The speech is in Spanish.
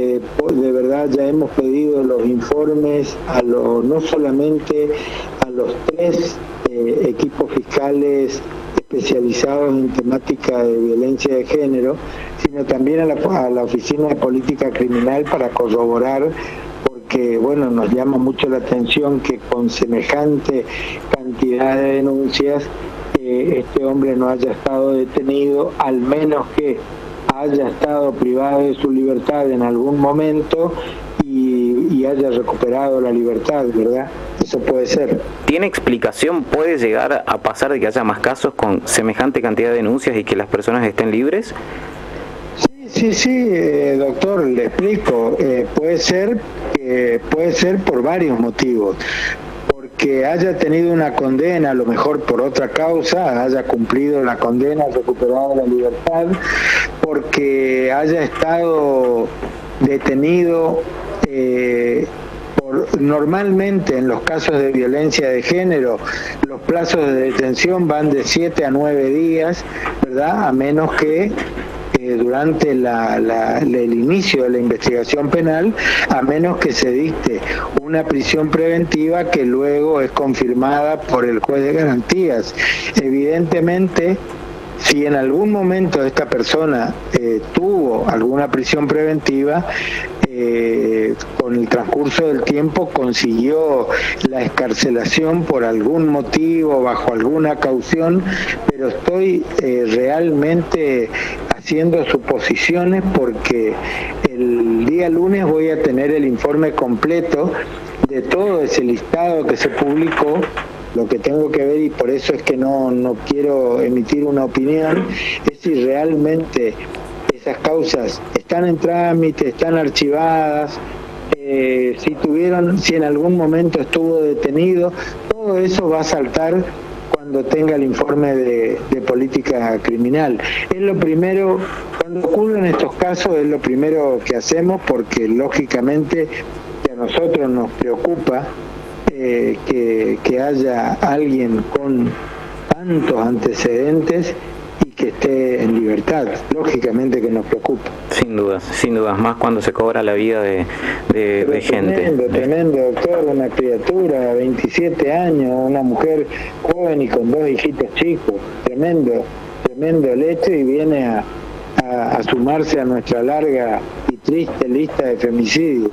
Eh, de verdad ya hemos pedido los informes a lo, no solamente a los tres eh, equipos fiscales especializados en temática de violencia de género, sino también a la, a la Oficina de Política Criminal para corroborar porque bueno nos llama mucho la atención que con semejante cantidad de denuncias eh, este hombre no haya estado detenido, al menos que haya estado privado de su libertad en algún momento y, y haya recuperado la libertad, ¿verdad? Eso puede ser. ¿Tiene explicación? ¿Puede llegar a pasar de que haya más casos con semejante cantidad de denuncias y que las personas estén libres? Sí, sí, eh, doctor, le explico. Eh, puede ser, eh, puede ser por varios motivos. Porque haya tenido una condena, a lo mejor por otra causa, haya cumplido la condena, recuperado la libertad, porque haya estado detenido por, normalmente en los casos de violencia de género los plazos de detención van de 7 a 9 días, ¿verdad? A menos que durante el inicio de la investigación penal, a menos que se dicte una prisión preventiva que luego es confirmada por el juez de garantías. Evidentemente, si en algún momento esta persona eh, tuvo alguna prisión preventiva, eh, con el transcurso del tiempo consiguió la escarcelación por algún motivo, bajo alguna caución, pero estoy eh, realmente haciendo suposiciones porque el día lunes voy a tener el informe completo de todo ese listado que se publicó lo que tengo que ver y por eso es que no, no quiero emitir una opinión es si realmente esas causas están en trámite, están archivadas, eh, si tuvieron, si en algún momento estuvo detenido, todo eso va a saltar cuando tenga el informe de, política criminal. Es lo primero, cuando ocurren estos casos, es lo primero que hacemos porque lógicamente a nosotros nos preocupa eh, que, que haya alguien con tantos antecedentes que esté en libertad, lógicamente que nos preocupa. Sin dudas, sin dudas, más cuando se cobra la vida de, de, gente. Tremendo, tremendo, doctor, una criatura, 27 años, una mujer joven y con dos hijitos chicos, tremendo, tremendo el hecho y viene a, a sumarse a nuestra larga y triste lista de femicidios.